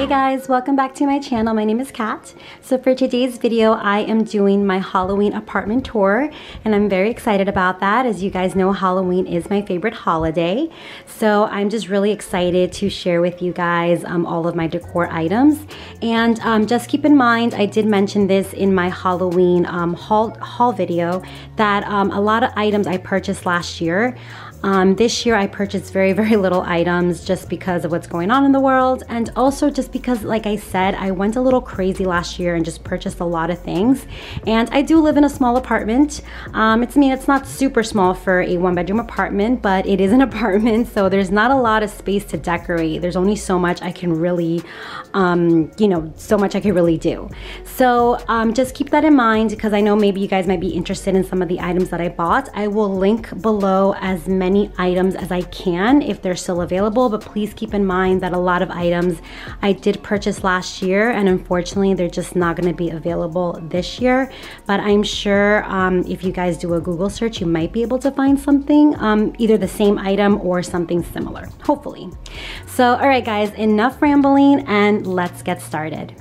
Hey guys, welcome back to my channel. My name is Kat. So for today's video, I am doing my Halloween apartment tour and I'm very excited about that. As you guys know, Halloween is my favorite holiday. So I'm just really excited to share with you guys um, all of my decor items. And um, just keep in mind, I did mention this in my Halloween um, haul, haul video, that um, a lot of items I purchased last year um, this year I purchased very, very little items just because of what's going on in the world and also just because, like I said, I went a little crazy last year and just purchased a lot of things. And I do live in a small apartment. Um, it's I mean, it's not super small for a one bedroom apartment, but it is an apartment, so there's not a lot of space to decorate. There's only so much I can really, um, you know, so much I can really do. So um, just keep that in mind because I know maybe you guys might be interested in some of the items that I bought. I will link below as many many items as I can if they're still available, but please keep in mind that a lot of items I did purchase last year and unfortunately they're just not gonna be available this year. But I'm sure um, if you guys do a Google search, you might be able to find something, um, either the same item or something similar, hopefully. So, all right guys, enough rambling and let's get started.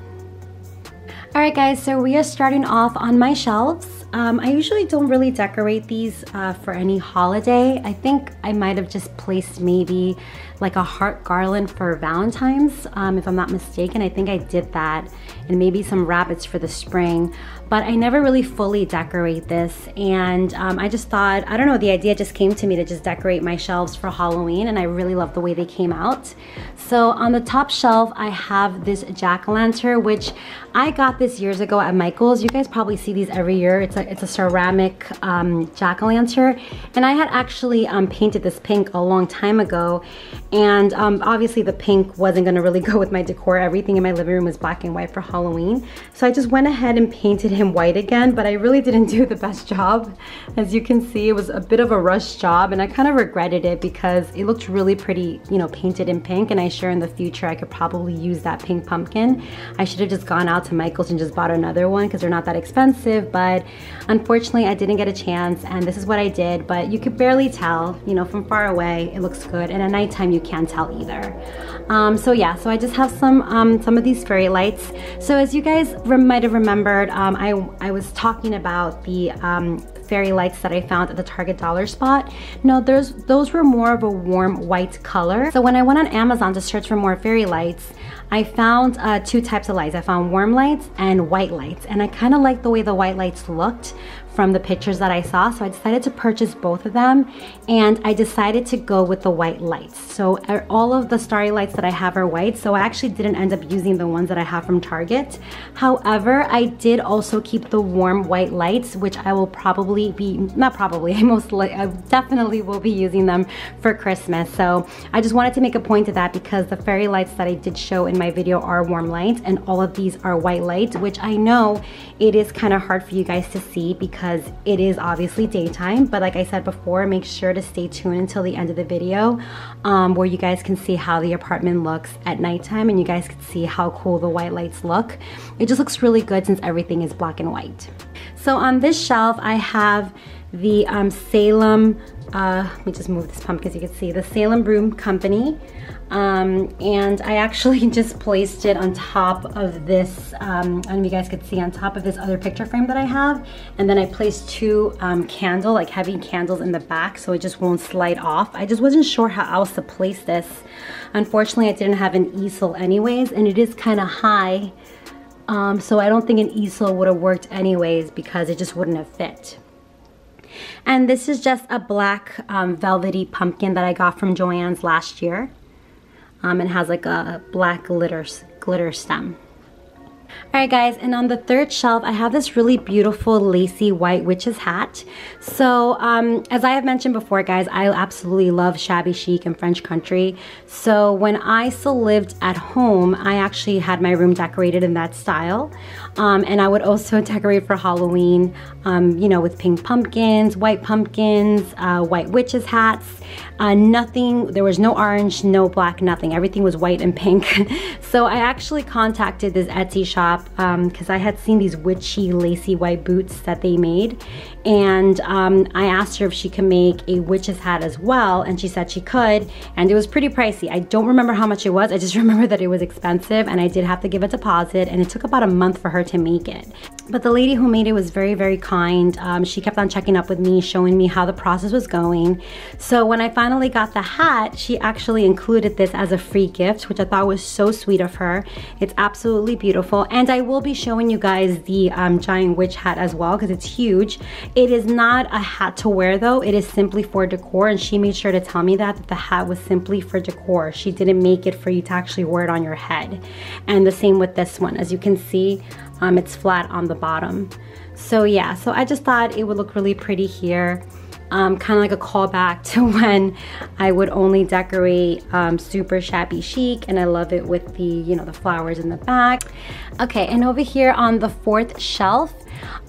All right guys, so we are starting off on my shelves. Um, I usually don't really decorate these uh, for any holiday. I think I might have just placed maybe like a heart garland for Valentine's, um, if I'm not mistaken. I think I did that and maybe some rabbits for the spring, but I never really fully decorate this. And um, I just thought, I don't know, the idea just came to me to just decorate my shelves for Halloween and I really love the way they came out. So on the top shelf, I have this jack-o'-lantern, which I got this years ago at Michael's. You guys probably see these every year. It's a, it's a ceramic um, jack-o'-lantern. And I had actually um, painted this pink a long time ago. And um, obviously the pink wasn't gonna really go with my decor. Everything in my living room was black and white for Halloween. So I just went ahead and painted him white again, but I really didn't do the best job. As you can see, it was a bit of a rush job and I kind of regretted it because it looked really pretty, you know, painted in pink. And I sure in the future I could probably use that pink pumpkin. I should have just gone out to Michael's and just bought another one because they're not that expensive. But unfortunately, I didn't get a chance and this is what I did. But you could barely tell, you know, from far away, it looks good. And at nighttime, you can't tell either. Um, so yeah, so I just have some um, some of these fairy lights. So as you guys might have remembered, um, I, I was talking about the um, fairy lights that I found at the Target dollar spot. No, those, those were more of a warm white color. So when I went on Amazon to search for more fairy lights, I found uh, two types of lights. I found warm lights and white lights. And I kind of liked the way the white lights looked from the pictures that I saw. So I decided to purchase both of them and I decided to go with the white lights. So uh, all of the starry lights that I have are white. So I actually didn't end up using the ones that I have from Target. However, I did also keep the warm white lights, which I will probably be, not probably, I most I definitely will be using them for Christmas. So I just wanted to make a point of that because the fairy lights that I did show in my video are warm lights and all of these are white lights, which I know it is kind of hard for you guys to see because it is obviously daytime. But like I said before, make sure to stay tuned until the end of the video um, where you guys can see how the apartment looks at nighttime and you guys can see how cool the white lights look. It just looks really good since everything is black and white. So on this shelf, I have the um, Salem, uh, let me just move this pump because you can see, the Salem Broom Company. Um, and I actually just placed it on top of this, um, I don't know if you guys could see, on top of this other picture frame that I have. And then I placed two um, candle, like heavy candles in the back so it just won't slide off. I just wasn't sure how else to place this. Unfortunately, I didn't have an easel anyways, and it is kind of high. Um, so I don't think an easel would have worked anyways because it just wouldn't have fit. And this is just a black um, velvety pumpkin that I got from Joann's last year um, and has like a black glitter, glitter stem. Alright guys, and on the third shelf, I have this really beautiful lacy white witch's hat. So, um, as I have mentioned before guys, I absolutely love shabby chic and French country. So when I still lived at home, I actually had my room decorated in that style. Um, and I would also decorate for Halloween, um, you know, with pink pumpkins, white pumpkins, uh, white witches hats. Uh, nothing, there was no orange, no black, nothing. Everything was white and pink. so I actually contacted this Etsy shop because um, I had seen these witchy lacy white boots that they made and um, I asked her if she could make a witch's hat as well and she said she could and it was pretty pricey. I don't remember how much it was, I just remember that it was expensive and I did have to give a deposit and it took about a month for her to make it. But the lady who made it was very, very kind. Um, she kept on checking up with me, showing me how the process was going. So when I finally got the hat, she actually included this as a free gift, which I thought was so sweet of her. It's absolutely beautiful. And I will be showing you guys the um, giant witch hat as well because it's huge. It is not a hat to wear though. It is simply for decor. And she made sure to tell me that, that the hat was simply for decor. She didn't make it for you to actually wear it on your head. And the same with this one. As you can see, um, it's flat on the bottom. So yeah, so I just thought it would look really pretty here. Um, kind of like a callback to when I would only decorate um, super shabby chic and I love it with the, you know, the flowers in the back. Okay, and over here on the fourth shelf,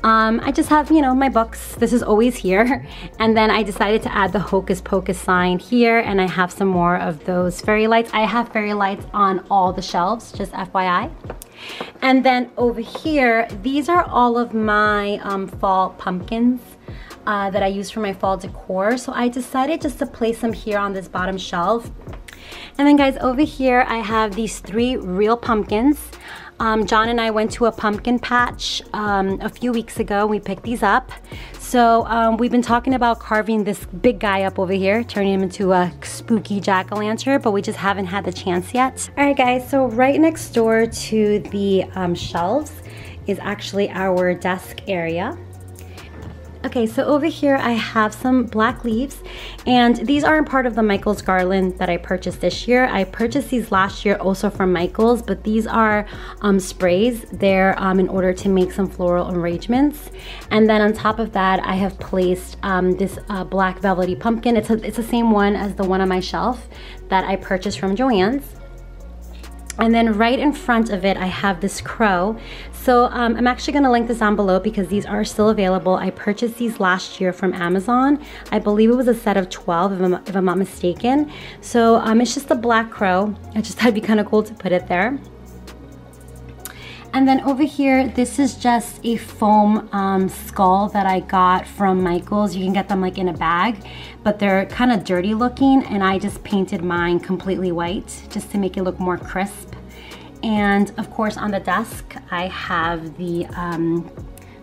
um, I just have, you know, my books. This is always here. And then I decided to add the Hocus Pocus sign here and I have some more of those fairy lights. I have fairy lights on all the shelves, just FYI. And then over here, these are all of my um, fall pumpkins. Uh, that I use for my fall decor. So I decided just to place them here on this bottom shelf. And then guys, over here I have these three real pumpkins. Um, John and I went to a pumpkin patch um, a few weeks ago. We picked these up. So um, we've been talking about carving this big guy up over here, turning him into a spooky jack-o'-lantern, but we just haven't had the chance yet. All right guys, so right next door to the um, shelves is actually our desk area. Okay, so over here I have some black leaves and these aren't part of the Michaels garland that I purchased this year. I purchased these last year also from Michaels, but these are um, sprays. They're um, in order to make some floral arrangements. And then on top of that, I have placed um, this uh, black velvety pumpkin. It's, a, it's the same one as the one on my shelf that I purchased from Joann's. And then right in front of it, I have this crow. So um, I'm actually gonna link this down below because these are still available. I purchased these last year from Amazon. I believe it was a set of 12 if I'm, if I'm not mistaken. So um, it's just a black crow. I just thought it'd be kind of cool to put it there. And then over here, this is just a foam um, skull that I got from Michaels. You can get them like in a bag, but they're kind of dirty looking and I just painted mine completely white just to make it look more crisp. And of course on the desk, I have the um,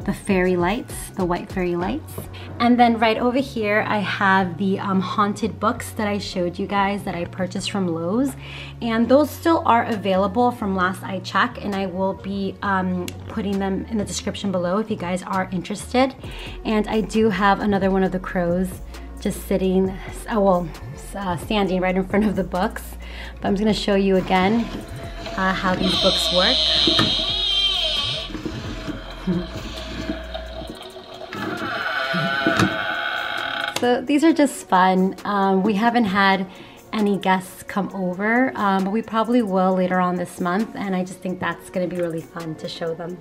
the fairy lights, the white fairy lights. And then right over here, I have the um, haunted books that I showed you guys that I purchased from Lowe's. And those still are available from last I checked and I will be um, putting them in the description below if you guys are interested. And I do have another one of the crows just sitting, oh well, uh, standing right in front of the books. But I'm just gonna show you again uh, how these books work. So these are just fun. Um, we haven't had any guests come over, um, but we probably will later on this month and I just think that's gonna be really fun to show them.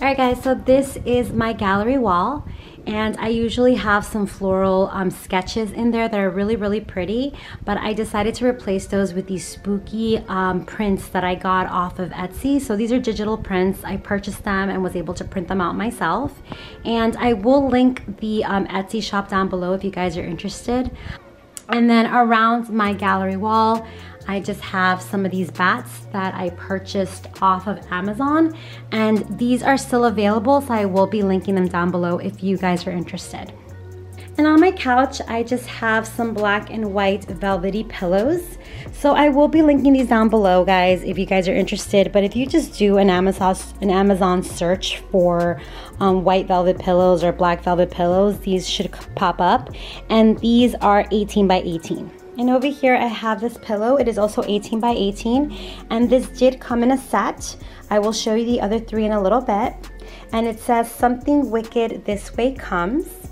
All right guys, so this is my gallery wall and I usually have some floral um, sketches in there that are really, really pretty, but I decided to replace those with these spooky um, prints that I got off of Etsy. So these are digital prints. I purchased them and was able to print them out myself. And I will link the um, Etsy shop down below if you guys are interested. And then around my gallery wall, I just have some of these bats that I purchased off of Amazon and these are still available so I will be linking them down below if you guys are interested. And on my couch, I just have some black and white velvety pillows. So I will be linking these down below, guys, if you guys are interested. But if you just do an Amazon, an Amazon search for um, white velvet pillows or black velvet pillows, these should pop up. And these are 18 by 18. And over here I have this pillow. It is also 18 by 18 and this did come in a set. I will show you the other three in a little bit. And it says something wicked this way comes.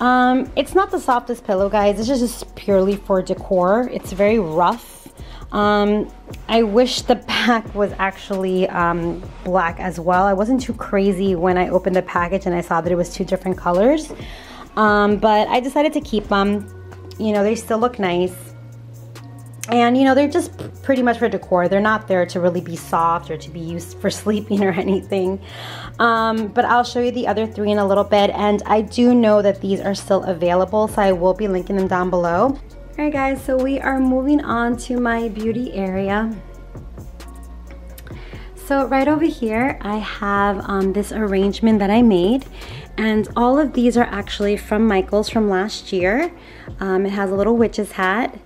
Um, it's not the softest pillow guys. This is just purely for decor. It's very rough. Um, I wish the back was actually um, black as well. I wasn't too crazy when I opened the package and I saw that it was two different colors. Um, but I decided to keep them you know, they still look nice. And you know, they're just pretty much for decor. They're not there to really be soft or to be used for sleeping or anything. Um, but I'll show you the other three in a little bit. And I do know that these are still available, so I will be linking them down below. All right guys, so we are moving on to my beauty area. So right over here, I have um, this arrangement that I made and all of these are actually from Michaels from last year. Um, it has a little witch's hat,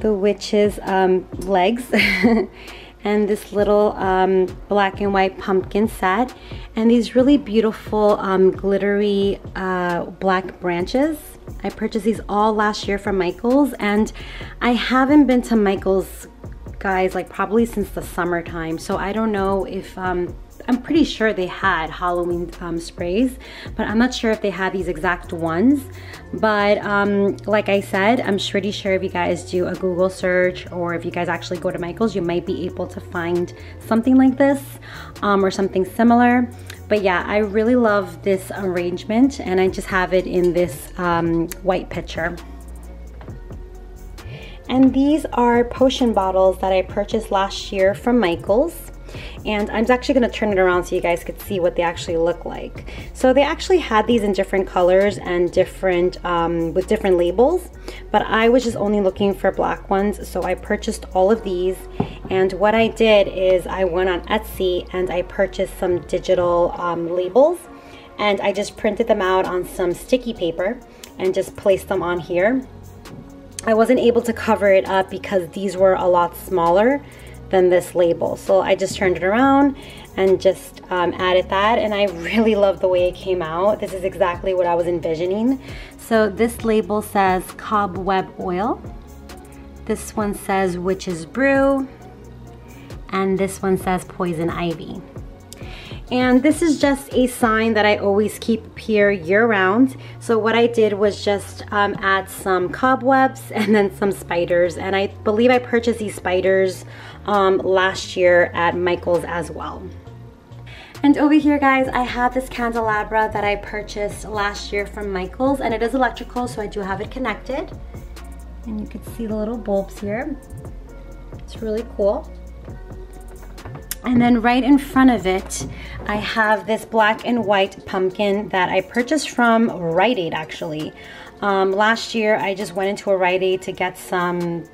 the witch's um, legs, and this little um, black and white pumpkin set, and these really beautiful um, glittery uh, black branches. I purchased these all last year from Michaels, and I haven't been to Michaels, guys, like probably since the summertime, so I don't know if um, I'm pretty sure they had Halloween um, sprays, but I'm not sure if they had these exact ones. But um, like I said, I'm pretty sure if you guys do a Google search or if you guys actually go to Michael's, you might be able to find something like this um, or something similar. But yeah, I really love this arrangement and I just have it in this um, white pitcher. And these are potion bottles that I purchased last year from Michael's and I'm actually going to turn it around so you guys could see what they actually look like. So they actually had these in different colors and different um, with different labels, but I was just only looking for black ones, so I purchased all of these. And what I did is I went on Etsy and I purchased some digital um, labels and I just printed them out on some sticky paper and just placed them on here. I wasn't able to cover it up because these were a lot smaller than this label. So I just turned it around and just um, added that and I really love the way it came out. This is exactly what I was envisioning. So this label says cobweb oil. This one says witch's brew. And this one says poison ivy. And this is just a sign that I always keep here year round. So what I did was just um, add some cobwebs and then some spiders. And I believe I purchased these spiders um, last year at Michael's as well. And over here, guys, I have this candelabra that I purchased last year from Michael's and it is electrical, so I do have it connected. And you can see the little bulbs here. It's really cool. And then right in front of it, I have this black and white pumpkin that I purchased from Rite Aid actually. Um, last year, I just went into a Rite Aid to get some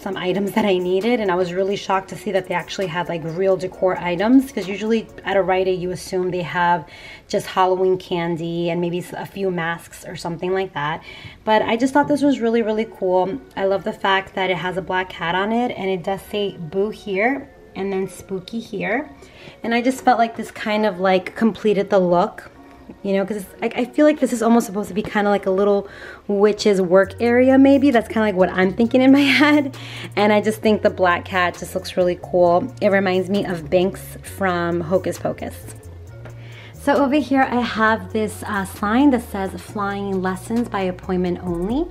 some items that I needed and I was really shocked to see that they actually had like real decor items because usually at a Rite Aid you assume they have just Halloween candy and maybe a few masks or something like that. But I just thought this was really really cool. I love the fact that it has a black hat on it and it does say boo here and then spooky here. And I just felt like this kind of like completed the look, you know, because I, I, feel like this is almost supposed to be kind of like a little witch's work area maybe. That's kind of like what I'm thinking in my head. And I just think the black cat just looks really cool. It reminds me of Binx from Hocus Pocus. So over here I have this uh, sign that says flying lessons by appointment only.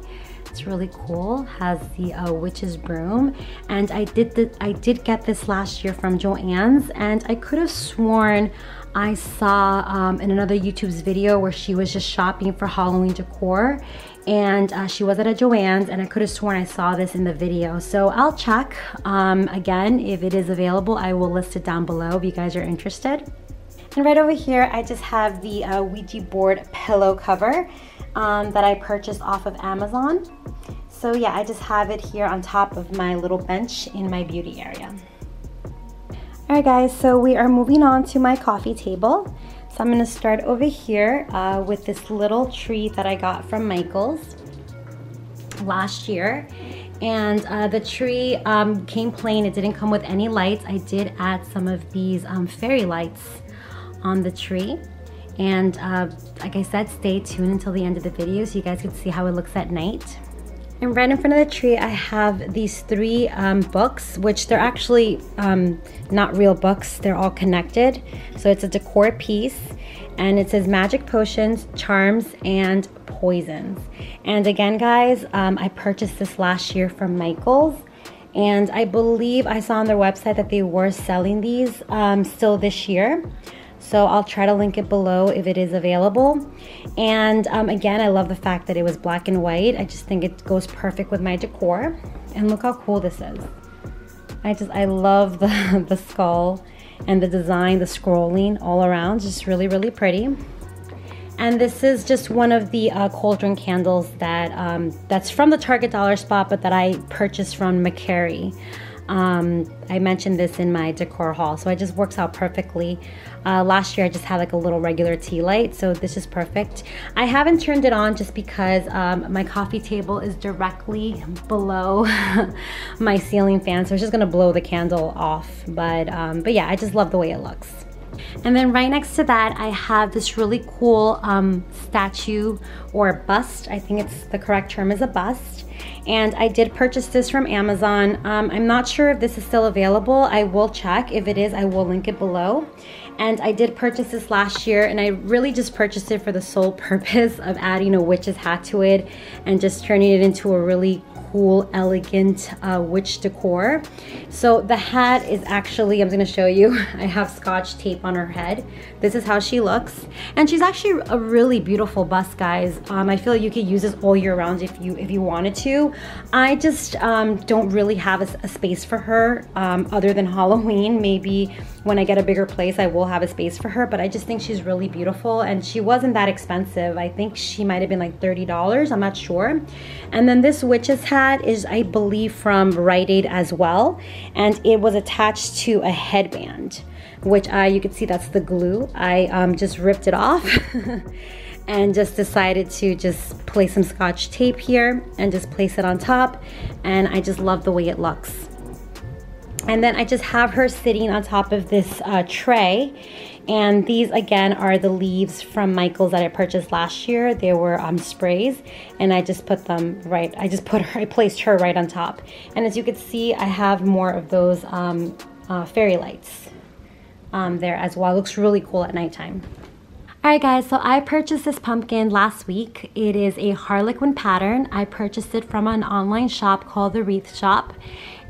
It's really cool. Has the uh, witch's broom, and I did the, I did get this last year from Joann's, and I could have sworn I saw um, in another YouTube's video where she was just shopping for Halloween decor and uh, she was at a Joann's and I could have sworn I saw this in the video. So I'll check um, again if it is available. I will list it down below if you guys are interested. And right over here, I just have the uh, Ouija board pillow cover um, that I purchased off of Amazon. So yeah, I just have it here on top of my little bench in my beauty area. All right guys, so we are moving on to my coffee table. So I'm gonna start over here uh, with this little tree that I got from Michael's last year. And uh, the tree um, came plain, it didn't come with any lights. I did add some of these um, fairy lights on the tree. And uh, like I said, stay tuned until the end of the video so you guys can see how it looks at night. And right in front of the tree, I have these three um, books, which they're actually um, not real books. They're all connected. So it's a decor piece and it says magic potions, charms, and poisons. And again, guys, um, I purchased this last year from Michael's and I believe I saw on their website that they were selling these um, still this year. So I'll try to link it below if it is available. And um, again, I love the fact that it was black and white. I just think it goes perfect with my decor. And look how cool this is. I just, I love the, the skull and the design, the scrolling all around. Just really, really pretty. And this is just one of the uh, cauldron candles that um, that's from the Target dollar spot, but that I purchased from Mercari. Um, I mentioned this in my decor haul, so it just works out perfectly. Uh, last year I just had like a little regular tea light, so this is perfect. I haven't turned it on just because um, my coffee table is directly below my ceiling fan, so it's just gonna blow the candle off. But, um, but yeah, I just love the way it looks. And then right next to that, I have this really cool um, statue or bust. I think it's the correct term is a bust. And I did purchase this from Amazon. Um, I'm not sure if this is still available. I will check. If it is, I will link it below. And I did purchase this last year and I really just purchased it for the sole purpose of adding a witch's hat to it and just turning it into a really cool, elegant uh, witch decor. So the hat is actually, I'm gonna show you, I have scotch tape on her head. This is how she looks. And she's actually a really beautiful bust, guys. Um, I feel like you could use this all year round if you if you wanted to. I just um, don't really have a, a space for her um, other than Halloween. Maybe when I get a bigger place, I will have a space for her, but I just think she's really beautiful and she wasn't that expensive. I think she might have been like $30, I'm not sure. And then this witch's hat is, I believe, from Rite Aid as well. And it was attached to a headband, which I, you can see that's the glue. I um, just ripped it off. and just decided to just place some scotch tape here and just place it on top and I just love the way it looks. And then I just have her sitting on top of this uh, tray. And these again are the leaves from Michael's that I purchased last year. They were um, sprays and I just put them right, I just put her, I placed her right on top. And as you can see, I have more of those um, uh, fairy lights um, there as well. It looks really cool at nighttime. Alright guys, so I purchased this pumpkin last week. It is a Harlequin pattern. I purchased it from an online shop called The Wreath Shop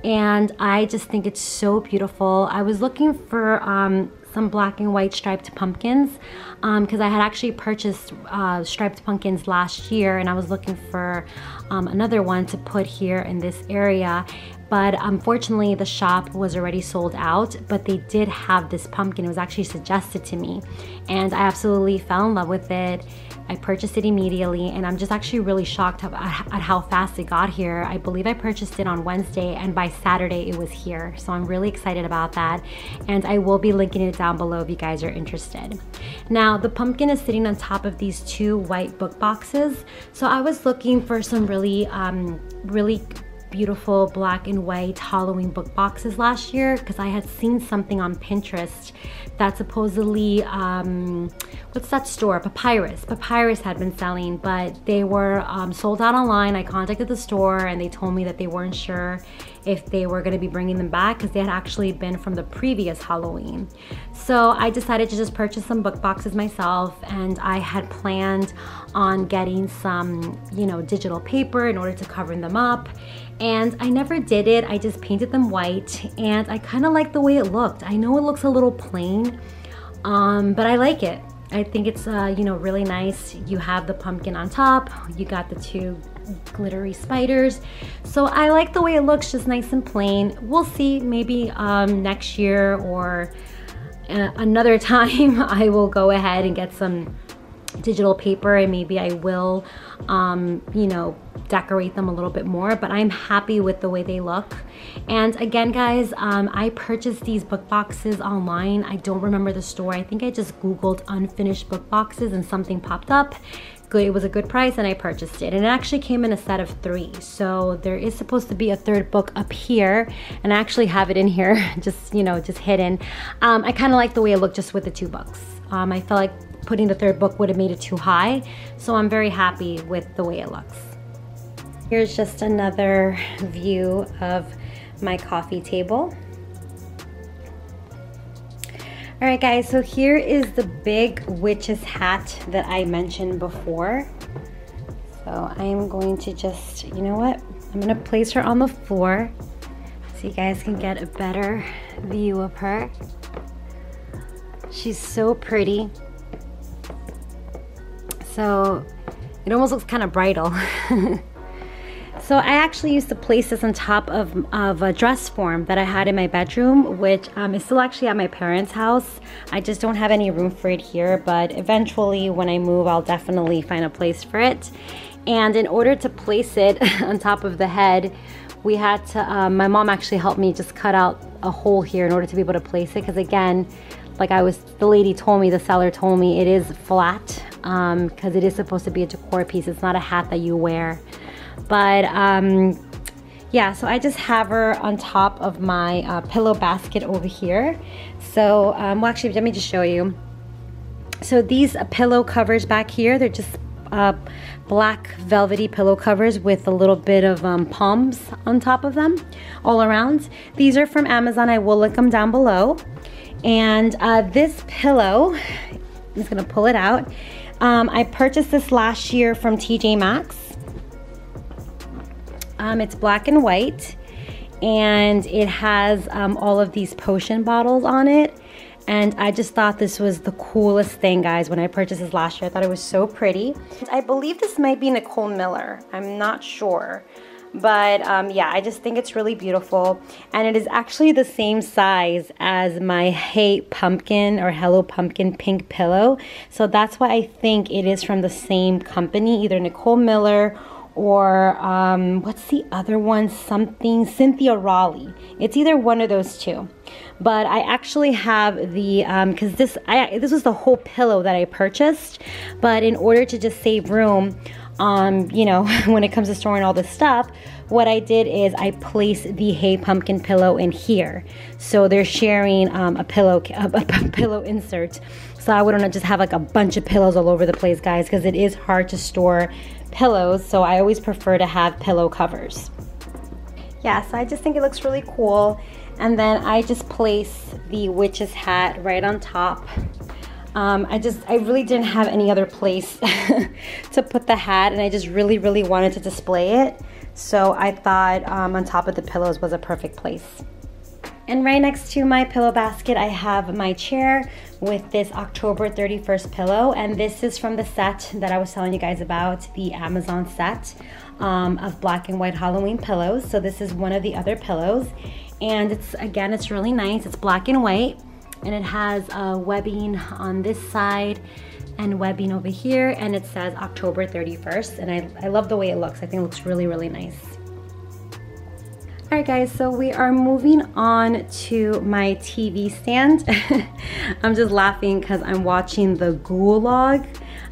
and I just think it's so beautiful. I was looking for um, some black and white striped pumpkins because um, I had actually purchased uh, striped pumpkins last year and I was looking for um, another one to put here in this area. But unfortunately the shop was already sold out but they did have this pumpkin. It was actually suggested to me and I absolutely fell in love with it I purchased it immediately and I'm just actually really shocked at, how fast it got here. I believe I purchased it on Wednesday and by Saturday it was here. So I'm really excited about that. And I will be linking it down below if you guys are interested. Now the pumpkin is sitting on top of these two white book boxes. So I was looking for some really, um, really beautiful black and white Halloween book boxes last year because I had seen something on Pinterest that supposedly, um, what's that store? Papyrus. Papyrus had been selling, but they were um, sold out online. I contacted the store and they told me that they weren't sure if they were going to be bringing them back because they had actually been from the previous Halloween. So I decided to just purchase some book boxes myself and I had planned on getting some, you know, digital paper in order to cover them up and I never did it. I just painted them white and I kind of like the way it looked. I know it looks a little plain, um, but I like it. I think it's, uh, you know, really nice. You have the pumpkin on top. You got the two glittery spiders. So I like the way it looks, just nice and plain. We'll see, maybe um, next year or uh, another time I will go ahead and get some digital paper and maybe I will, um, you know, decorate them a little bit more, but I'm happy with the way they look. And again, guys, um, I purchased these book boxes online. I don't remember the store. I think I just Googled unfinished book boxes and something popped up. It was a good price and I purchased it. And it actually came in a set of three. So there is supposed to be a third book up here and I actually have it in here, just, you know, just hidden. Um, I kind of like the way it looked just with the two books. Um, I felt like putting the third book would have made it too high. So I'm very happy with the way it looks. Here's just another view of my coffee table. All right guys, so here is the big witch's hat that I mentioned before. So I'm going to just, you know what? I'm gonna place her on the floor so you guys can get a better view of her. She's so pretty. So it almost looks kind of bridal. So I actually used to place this on top of, of a dress form that I had in my bedroom, which um, is still actually at my parents' house. I just don't have any room for it here, but eventually when I move, I'll definitely find a place for it. And in order to place it on top of the head, we had to, um, my mom actually helped me just cut out a hole here in order to be able to place it. Because again, like I was, the lady told me, the seller told me, it is flat because um, it is supposed to be a decor piece. It's not a hat that you wear. But um, yeah, so I just have her on top of my uh, pillow basket over here. So, um, well actually, let me just show you. So these uh, pillow covers back here, they're just uh, black velvety pillow covers with a little bit of um, palms on top of them all around. These are from Amazon. I will link them down below. And uh, this pillow, I'm just gonna pull it out. Um, I purchased this last year from TJ Maxx. Um, it's black and white and it has um, all of these potion bottles on it. And I just thought this was the coolest thing, guys, when I purchased this last year. I thought it was so pretty. I believe this might be Nicole Miller. I'm not sure. But um, yeah, I just think it's really beautiful. And it is actually the same size as my Hey Pumpkin or Hello Pumpkin pink pillow. So that's why I think it is from the same company, either Nicole Miller or um, what's the other one? Something Cynthia Rowley. It's either one of those two. But I actually have the because um, this I this was the whole pillow that I purchased. But in order to just save room, um, you know, when it comes to storing all this stuff, what I did is I placed the Hey Pumpkin pillow in here. So they're sharing um, a pillow a, a pillow insert. So I wouldn't just have like a bunch of pillows all over the place, guys, because it is hard to store pillows, so I always prefer to have pillow covers. Yeah, so I just think it looks really cool. And then I just place the witch's hat right on top. Um, I just, I really didn't have any other place to put the hat and I just really, really wanted to display it. So I thought um, on top of the pillows was a perfect place. And right next to my pillow basket, I have my chair with this October 31st pillow. And this is from the set that I was telling you guys about, the Amazon set um, of black and white Halloween pillows. So this is one of the other pillows. And it's, again, it's really nice. It's black and white and it has uh, webbing on this side and webbing over here and it says October 31st and I, I love the way it looks. I think it looks really, really nice. Alright guys, so we are moving on to my TV stand. I'm just laughing because I'm watching the Ghoul Log.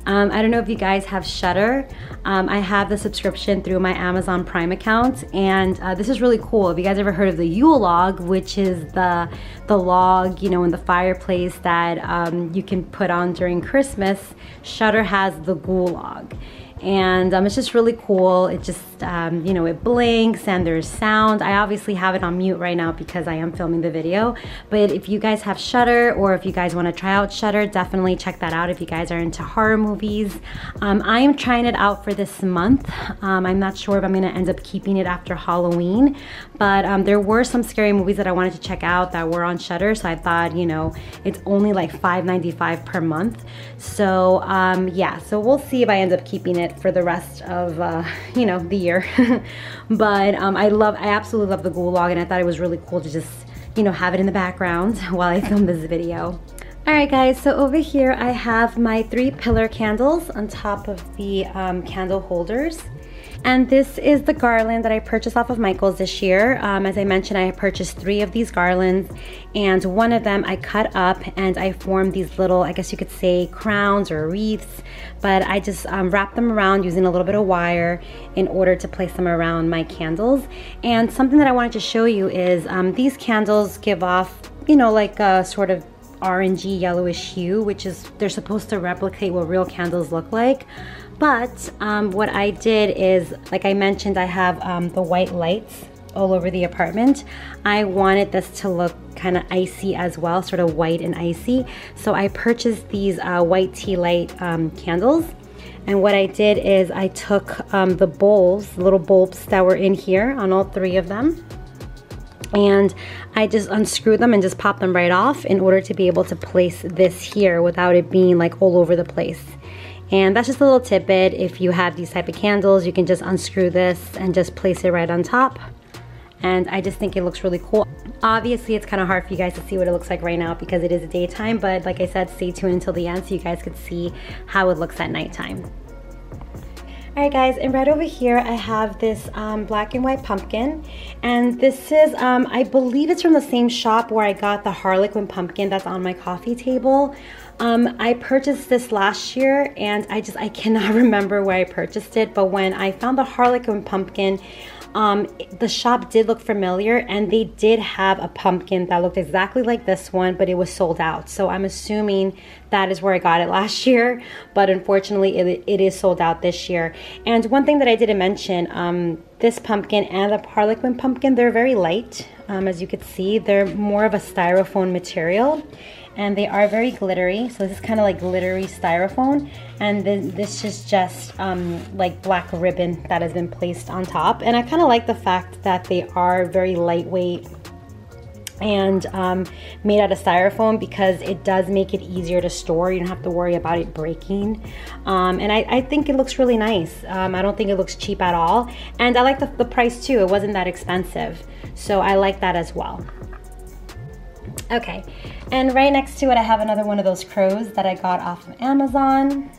Um, I don't know if you guys have Shudder. Um, I have the subscription through my Amazon Prime account and uh, this is really cool. Have you guys ever heard of the Yule log, which is the, the log, you know, in the fireplace that um, you can put on during Christmas? Shudder has the Ghoul Log and um, it's just really cool. It just, um, you know, it blinks and there's sound. I obviously have it on mute right now because I am filming the video, but if you guys have Shudder or if you guys want to try out Shudder, definitely check that out if you guys are into horror movies. Um, I am trying it out for this month. Um, I'm not sure if I'm going to end up keeping it after Halloween, but um, there were some scary movies that I wanted to check out that were on Shudder, so I thought, you know, it's only like $5.95 per month. So um, yeah, so we'll see if I end up keeping it it for the rest of, uh, you know, the year. but um, I love, I absolutely love the Ghoul Log and I thought it was really cool to just, you know, have it in the background while I film this video. Alright guys, so over here I have my three pillar candles on top of the um, candle holders. And this is the garland that I purchased off of Michael's this year. Um, as I mentioned, I purchased three of these garlands and one of them I cut up and I formed these little, I guess you could say crowns or wreaths, but I just um, wrapped them around using a little bit of wire in order to place them around my candles. And something that I wanted to show you is um, these candles give off, you know, like a sort of orangey yellowish hue, which is, they're supposed to replicate what real candles look like. But um, what I did is, like I mentioned, I have um, the white lights all over the apartment. I wanted this to look kind of icy as well, sort of white and icy. So I purchased these uh, white tea light um, candles. And what I did is I took um, the bowls, little bulbs that were in here on all three of them. and I just unscrew them and just pop them right off in order to be able to place this here without it being like all over the place. And that's just a little tidbit. If you have these type of candles, you can just unscrew this and just place it right on top. And I just think it looks really cool. Obviously, it's kind of hard for you guys to see what it looks like right now because it is daytime, but like I said, stay tuned until the end so you guys could see how it looks at nighttime. Alright guys, and right over here I have this um, black and white pumpkin. And this is, um, I believe it's from the same shop where I got the Harlequin pumpkin that's on my coffee table. Um, I purchased this last year and I just, I cannot remember where I purchased it. But when I found the Harlequin pumpkin, um, the shop did look familiar and they did have a pumpkin that looked exactly like this one, but it was sold out. So I'm assuming that is where I got it last year, but unfortunately it, it is sold out this year. And one thing that I didn't mention, um, this pumpkin and the Harlequin pumpkin, they're very light. Um, as you can see, they're more of a styrofoam material and they are very glittery. So this is kind of like glittery styrofoam. And then this is just um, like black ribbon that has been placed on top. And I kind of like the fact that they are very lightweight and um, made out of styrofoam because it does make it easier to store. You don't have to worry about it breaking. Um, and I, I, think it looks really nice. Um, I don't think it looks cheap at all. And I like the, the price too. It wasn't that expensive. So I like that as well. Okay, and right next to it I have another one of those crows that I got off of Amazon.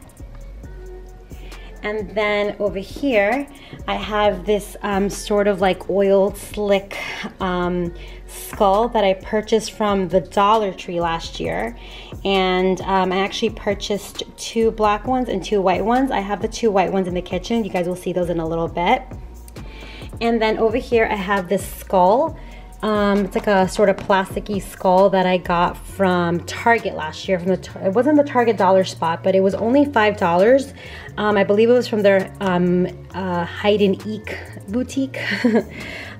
And then over here, I have this um, sort of like oiled slick um, skull that I purchased from the Dollar Tree last year. And um, I actually purchased two black ones and two white ones. I have the two white ones in the kitchen. You guys will see those in a little bit. And then over here, I have this skull um, it's like a sort of plasticky skull that I got from Target last year. From the it wasn't the Target dollar spot, but it was only five dollars. Um, I believe it was from their um, uh, Hyde and Eek boutique.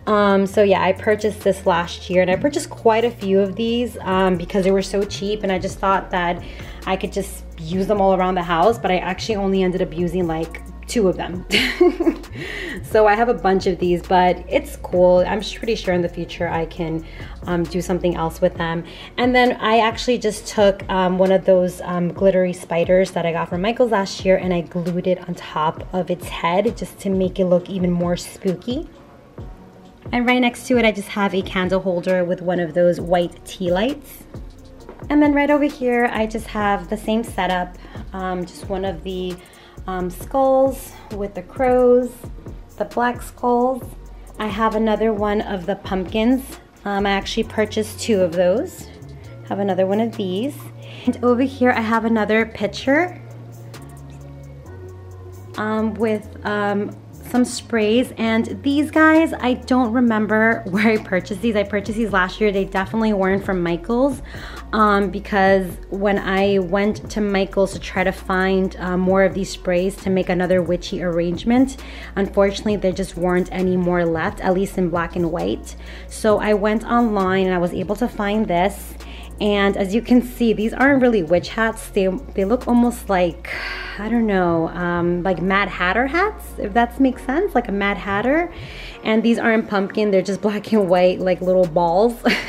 Um, so yeah, I purchased this last year, and I purchased quite a few of these um, because they were so cheap, and I just thought that I could just use them all around the house. But I actually only ended up using like two of them. so I have a bunch of these, but it's cool. I'm pretty sure in the future I can um, do something else with them. And then I actually just took um, one of those um, glittery spiders that I got from Michael's last year and I glued it on top of its head just to make it look even more spooky. And right next to it, I just have a candle holder with one of those white tea lights. And then right over here, I just have the same setup, um, just one of the um, skulls with the crows, the black skulls. I have another one of the pumpkins. Um, I actually purchased two of those. Have another one of these. And over here I have another picture um, with um, some sprays and these guys I don't remember where I purchased these. I purchased these last year. They definitely weren't from Michaels um, because when I went to Michael's to try to find uh, more of these sprays to make another witchy arrangement unfortunately there just weren't any more left at least in black and white. So I went online and I was able to find this and as you can see, these aren't really witch hats. They, they look almost like, I don't know, um, like Mad Hatter hats, if that makes sense, like a Mad Hatter. And these aren't pumpkin, they're just black and white, like little balls.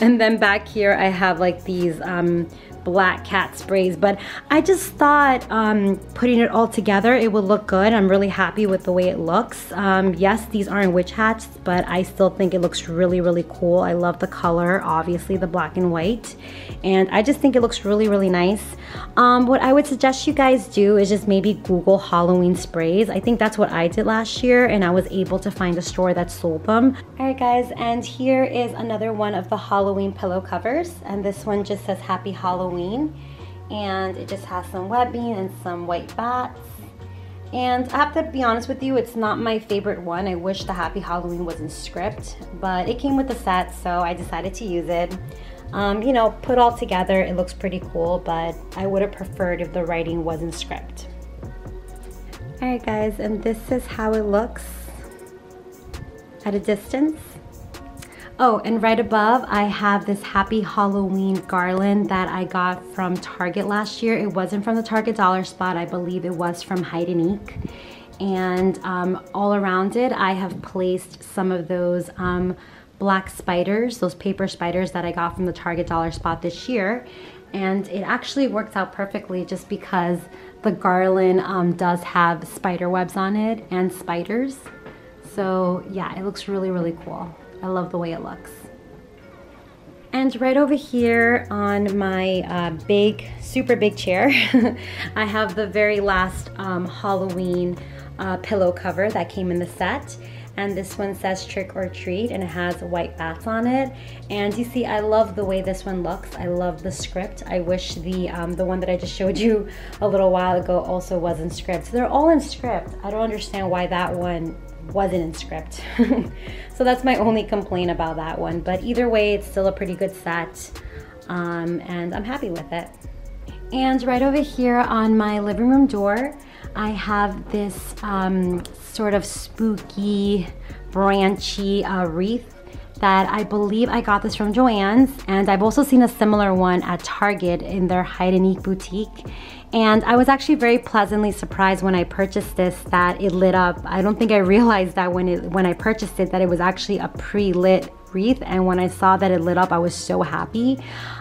and then back here, I have like these um, black cat sprays but I just thought um, putting it all together it would look good. I'm really happy with the way it looks. Um, yes these aren't witch hats but I still think it looks really really cool. I love the color obviously the black and white and I just think it looks really really nice um, what I would suggest you guys do is just maybe Google Halloween sprays I think that's what I did last year and I was able to find a store that sold them alright guys and here is another one of the Halloween pillow covers and this one just says happy Halloween Halloween and it just has some webbing and some white bats. And I have to be honest with you, it's not my favorite one. I wish the Happy Halloween was in script, but it came with the set, so I decided to use it. Um, you know, put all together, it looks pretty cool, but I would have preferred if the writing wasn't script. Alright guys, and this is how it looks at a distance. Oh, and right above, I have this Happy Halloween garland that I got from Target last year. It wasn't from the Target dollar spot. I believe it was from Hyde and Eek. And um, all around it, I have placed some of those um, black spiders, those paper spiders that I got from the Target dollar spot this year. And it actually works out perfectly just because the garland um, does have spider webs on it and spiders. So yeah, it looks really, really cool. I love the way it looks. And right over here on my uh, big, super big chair, I have the very last um, Halloween uh, pillow cover that came in the set and this one says trick or treat and it has white bats on it. And you see I love the way this one looks. I love the script. I wish the um, the one that I just showed you a little while ago also was in script. So they're all in script. I don't understand why that one wasn't in script. So that's my only complaint about that one. But either way it's still a pretty good set um, and I'm happy with it. And right over here on my living room door I have this um, sort of spooky, branchy uh, wreath that I believe I got this from Joann's and I've also seen a similar one at Target in their Hyde and Eek boutique and I was actually very pleasantly surprised when I purchased this that it lit up. I don't think I realized that when it when I purchased it that it was actually a pre-lit wreath and when I saw that it lit up I was so happy.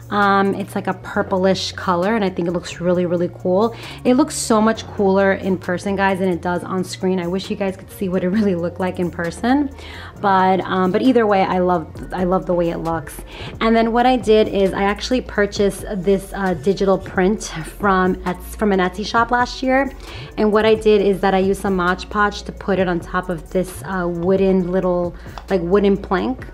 Um, it's like a purplish color and I think it looks really really cool. It looks so much cooler in person guys than it does on screen. I wish you guys could see what it really looked like in person but um, but either way I love I love the way it looks. And then what I did is I actually purchased this uh, digital print from from an Etsy shop last year and what I did is that I used some Mod Podge to put it on top of this uh, wooden little like wooden plank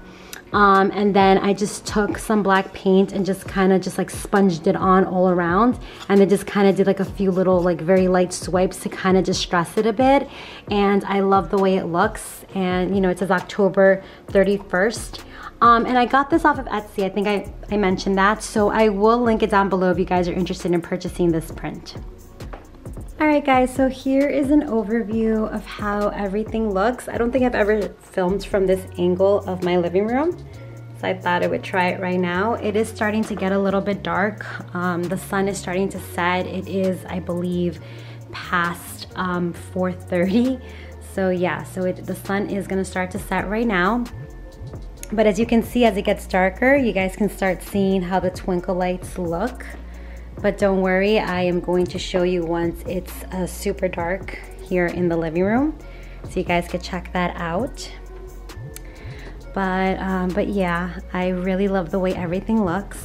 um, and then I just took some black paint and just kind of just like sponged it on all around. And then just kind of did like a few little like very light swipes to kind of distress it a bit. And I love the way it looks. And you know it says October 31st um, and I got this off of Etsy. I think I, I mentioned that. So I will link it down below if you guys are interested in purchasing this print. Alright guys, so here is an overview of how everything looks. I don't think I've ever filmed from this angle of my living room, so I thought I would try it right now. It is starting to get a little bit dark. Um, the sun is starting to set. It is, I believe, past um, 4.30. So yeah, so it, the sun is gonna start to set right now. But as you can see, as it gets darker, you guys can start seeing how the twinkle lights look. But don't worry, I am going to show you once it's uh, super dark here in the living room. So you guys could check that out. But, um, but yeah, I really love the way everything looks.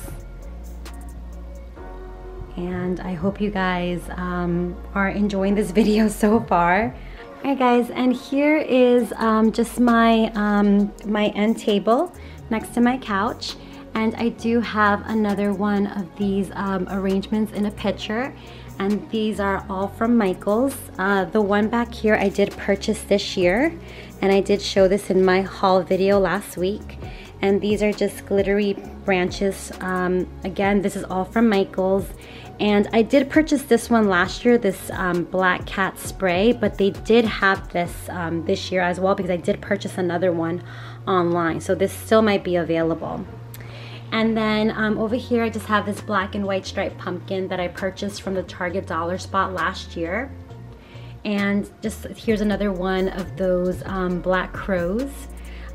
And I hope you guys um, are enjoying this video so far. Alright guys, and here is um, just my, um, my end table next to my couch. And I do have another one of these um, arrangements in a picture. And these are all from Michaels. Uh, the one back here I did purchase this year. And I did show this in my haul video last week. And these are just glittery branches. Um, again, this is all from Michaels. And I did purchase this one last year, this um, Black Cat spray, but they did have this um, this year as well because I did purchase another one online. So this still might be available. And then um, over here, I just have this black and white striped pumpkin that I purchased from the Target dollar spot last year. And just here's another one of those um, black crows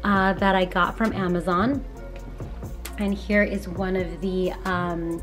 uh, that I got from Amazon. And here is one of the um,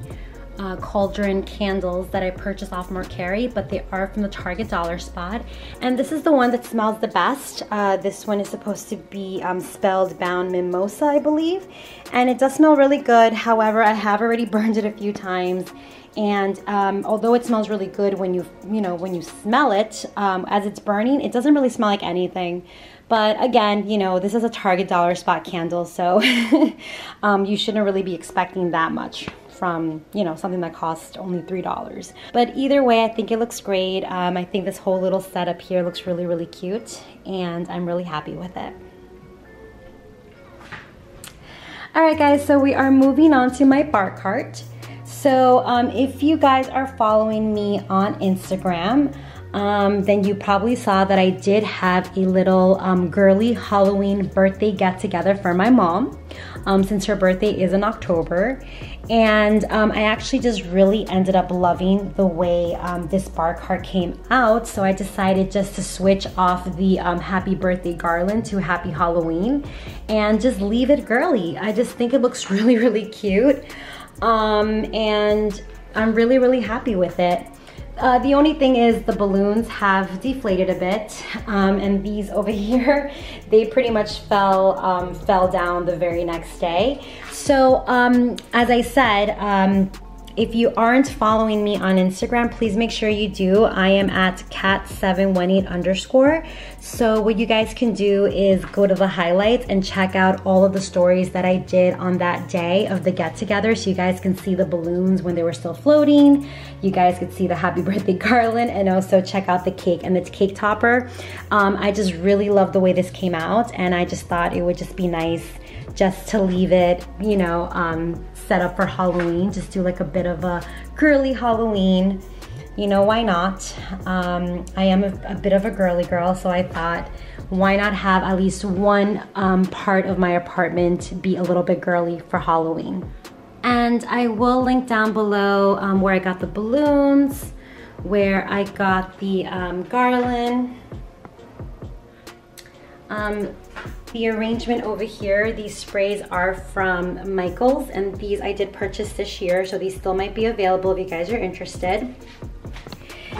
uh, cauldron candles that I purchased off Mercari, but they are from the Target dollar spot. And this is the one that smells the best. Uh, this one is supposed to be um, Spellbound mimosa, I believe. And it does smell really good. However, I have already burned it a few times. And um, although it smells really good when you, you know, when you smell it, um, as it's burning, it doesn't really smell like anything. But again, you know, this is a Target dollar spot candle, so um, you shouldn't really be expecting that much from, you know, something that costs only $3. But either way, I think it looks great. Um, I think this whole little setup here looks really, really cute and I'm really happy with it. Alright guys, so we are moving on to my bar cart. So um, if you guys are following me on Instagram, um, then you probably saw that I did have a little um, girly Halloween birthday get together for my mom um, since her birthday is in October. And um, I actually just really ended up loving the way um, this bar card came out. So I decided just to switch off the um, happy birthday garland to happy Halloween and just leave it girly. I just think it looks really, really cute. and I'm really, really happy with it. Uh, the only thing is the balloons have deflated a bit um, and these over here, they pretty much fell, um, fell down the very next day. So um, as I said, um, if you aren't following me on Instagram, please make sure you do. I am at kat718 underscore. So what you guys can do is go to the highlights and check out all of the stories that I did on that day of the get together. So you guys can see the balloons when they were still floating. You guys could see the happy birthday garland and also check out the cake and the cake topper. Um, I just really love the way this came out and I just thought it would just be nice just to leave it, you know, um, set up for Halloween. Just do like a bit of a girly Halloween. You know, why not? Um, I am a, a, bit of a girly girl, so I thought, why not have at least one um, part of my apartment be a little bit girly for Halloween? And I will link down below um, where I got the balloons, where I got the um, garland, um, the arrangement over here, these sprays are from Michaels and these I did purchase this year, so these still might be available if you guys are interested.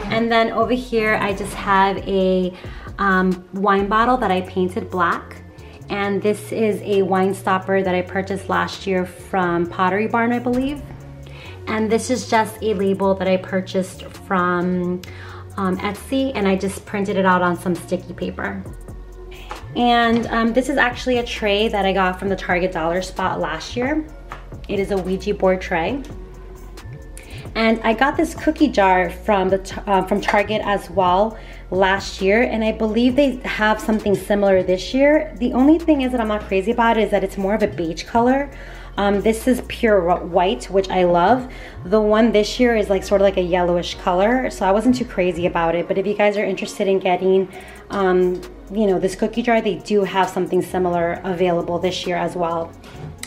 And then over here, I just have a um, wine bottle that I painted black. And this is a wine stopper that I purchased last year from Pottery Barn, I believe. And this is just a label that I purchased from um, Etsy and I just printed it out on some sticky paper. And um, this is actually a tray that I got from the Target Dollar Spot last year. It is a Ouija board tray. And I got this cookie jar from, the, uh, from Target as well last year and I believe they have something similar this year. The only thing is that I'm not crazy about is that it's more of a beige color. Um, this is pure white, which I love. The one this year is like sort of like a yellowish color, so I wasn't too crazy about it. But if you guys are interested in getting, um, you know, this cookie jar, they do have something similar available this year as well.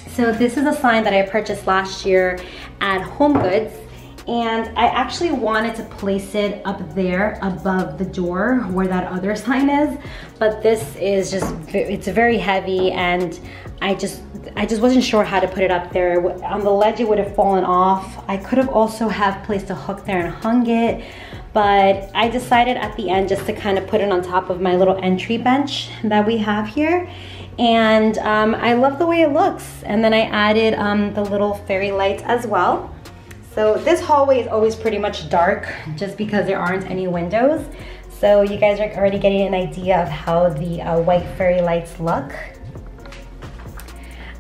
So this is a sign that I purchased last year at Home Goods and I actually wanted to place it up there above the door where that other sign is but this is just it's very heavy and I just I just wasn't sure how to put it up there. On the ledge it would have fallen off. I could have also have placed a hook there and hung it, but I decided at the end just to kind of put it on top of my little entry bench that we have here. And um, I love the way it looks. And then I added um, the little fairy lights as well. So this hallway is always pretty much dark just because there aren't any windows. So you guys are already getting an idea of how the uh, white fairy lights look.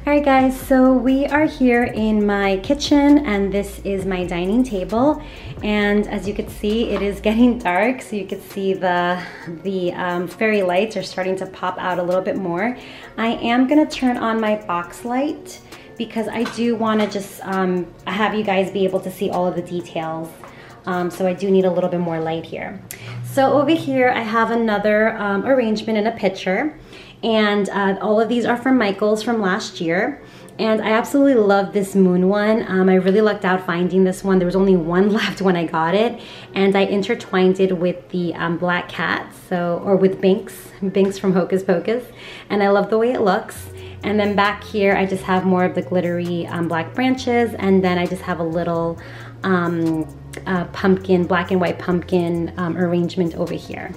Alright guys, so we are here in my kitchen and this is my dining table and as you can see it is getting dark so you can see the the um, fairy lights are starting to pop out a little bit more. I am going to turn on my box light because I do want to just um, have you guys be able to see all of the details um, so I do need a little bit more light here. So over here I have another um, arrangement in a picture and uh, all of these are from Michaels from last year. And I absolutely love this moon one. Um, I really lucked out finding this one. There was only one left when I got it. And I intertwined it with the um, black cat, so or with Binks, Binks from Hocus Pocus. And I love the way it looks. And then back here, I just have more of the glittery um, black branches. And then I just have a little um, uh, pumpkin, black and white pumpkin um, arrangement over here.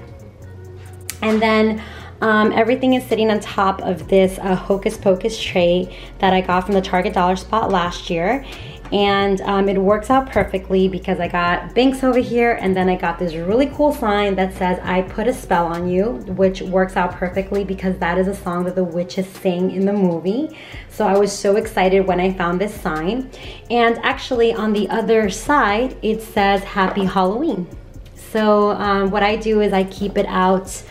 And then um, everything is sitting on top of this uh, Hocus Pocus tray that I got from the Target Dollar Spot last year. And um, it works out perfectly because I got Binks over here and then I got this really cool sign that says, I put a spell on you, which works out perfectly because that is a song that the witches sing in the movie. So I was so excited when I found this sign. And actually on the other side, it says Happy Halloween. So um, what I do is I keep it out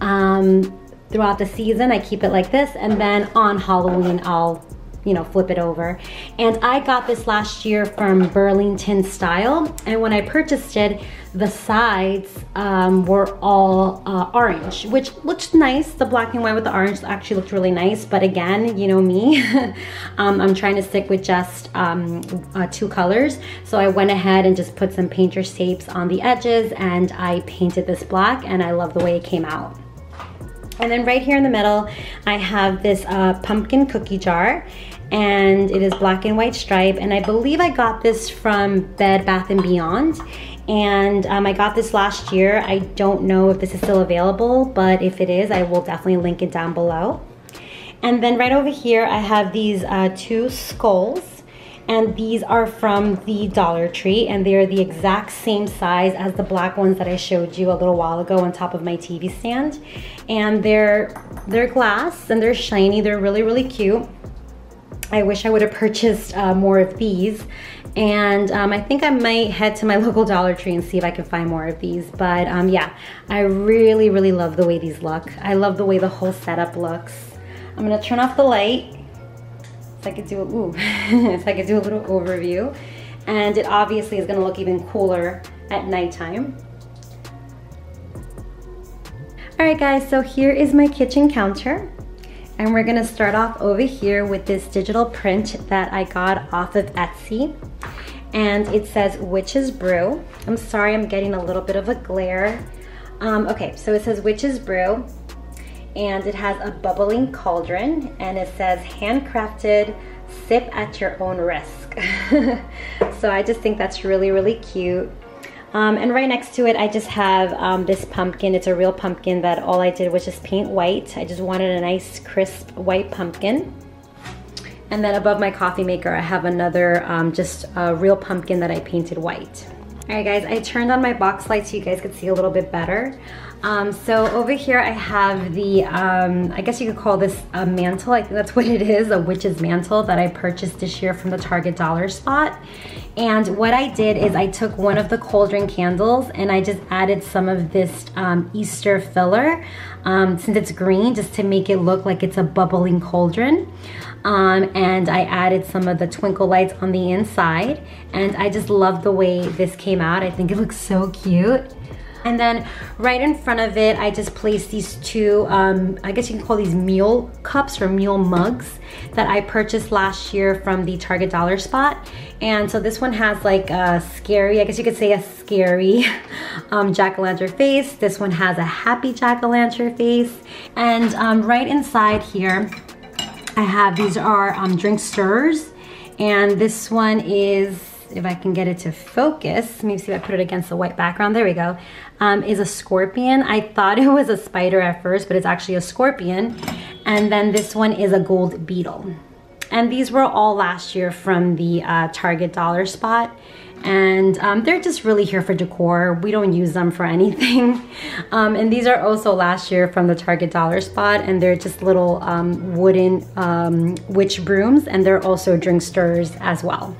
um, throughout the season. I keep it like this and then on Halloween I'll you know, flip it over. And I got this last year from Burlington Style. And when I purchased it, the sides um, were all uh, orange, which looked nice. The black and white with the orange actually looked really nice. But again, you know me, um, I'm trying to stick with just um, uh, two colors. So I went ahead and just put some painter's tapes on the edges and I painted this black and I love the way it came out. And then right here in the middle, I have this uh, pumpkin cookie jar and it is black and white stripe. And I believe I got this from Bed Bath & Beyond. And um, I got this last year. I don't know if this is still available, but if it is, I will definitely link it down below. And then right over here, I have these uh, two skulls and these are from the Dollar Tree and they're the exact same size as the black ones that I showed you a little while ago on top of my TV stand. And they're they're glass and they're shiny. They're really really cute. I wish I would have purchased uh, more of these. And um, I think I might head to my local Dollar Tree and see if I can find more of these. But um, yeah I really really love the way these look. I love the way the whole setup looks. I'm gonna turn off the light I could do a, ooh, so I could do a little overview. And it obviously is gonna look even cooler at nighttime. All right guys, so here is my kitchen counter. And we're gonna start off over here with this digital print that I got off of Etsy. And it says Witch's Brew. I'm sorry, I'm getting a little bit of a glare. Um, okay, so it says Witch's Brew and it has a bubbling cauldron and it says handcrafted sip at your own risk. So I just think that's really really cute. Um, and right next to it I just have um, this pumpkin. It's a real pumpkin that all I did was just paint white. I just wanted a nice crisp white pumpkin. And then above my coffee maker I have another um, just a real pumpkin that I painted white. All right guys I turned on my box light so you guys could see a little bit better um, so over here I have the, um, I guess you could call this a mantle. I think that's what it is, a witch's mantle that I purchased this year from the Target Dollar Spot. And what I did is I took one of the cauldron candles and I just added some of this um, Easter filler, um, since it's green, just to make it look like it's a bubbling cauldron. Um, and I added some of the twinkle lights on the inside. And I just love the way this came out. I think it looks so cute. And then right in front of it, I just placed these two, um, I guess you can call these meal cups or meal mugs that I purchased last year from the Target Dollar Spot. And so this one has like a scary, I guess you could say a scary um, jack-o'-lantern face. This one has a happy jack-o'-lantern face. And um, right inside here, I have, these are um, drink stirrers. And this one is if I can get it to focus, let me see if I put it against the white background, there we go, um, is a scorpion. I thought it was a spider at first, but it's actually a scorpion. And then this one is a gold beetle. And these were all last year from the uh, Target dollar spot. And um, they're just really here for decor. We don't use them for anything. Um, and these are also last year from the Target dollar spot. And they're just little um, wooden um, witch brooms. And they're also drink stirrers as well.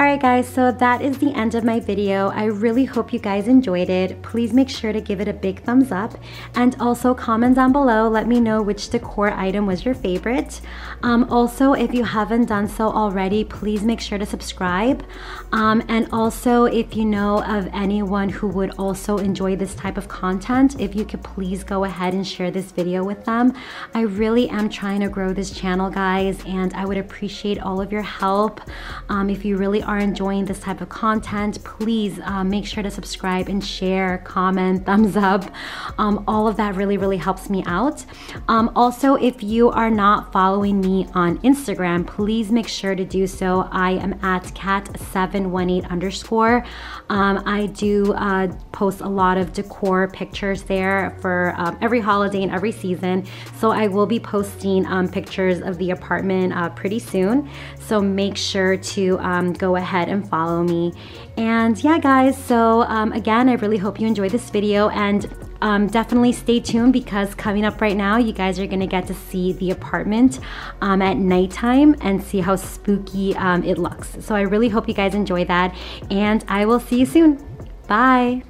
Alright guys, so that is the end of my video. I really hope you guys enjoyed it. Please make sure to give it a big thumbs up and also comment down below. Let me know which decor item was your favorite. Um, also, if you haven't done so already, please make sure to subscribe. Um, and also, if you know of anyone who would also enjoy this type of content, if you could please go ahead and share this video with them. I really am trying to grow this channel, guys, and I would appreciate all of your help. Um, if you really are enjoying this type of content, please uh, make sure to subscribe and share, comment, thumbs up. Um, all of that really, really helps me out. Um, also, if you are not following me on Instagram, please make sure to do so. I am at kat718 underscore. Um, I do uh, post a lot of decor pictures there for um, every holiday and every season. So I will be posting um, pictures of the apartment uh, pretty soon. So make sure to um, go ahead and follow me. And yeah, guys, so um, again, I really hope you enjoyed this video and um, definitely stay tuned because coming up right now, you guys are gonna get to see the apartment um, at nighttime and see how spooky um, it looks. So I really hope you guys enjoy that and I will see you soon. Bye.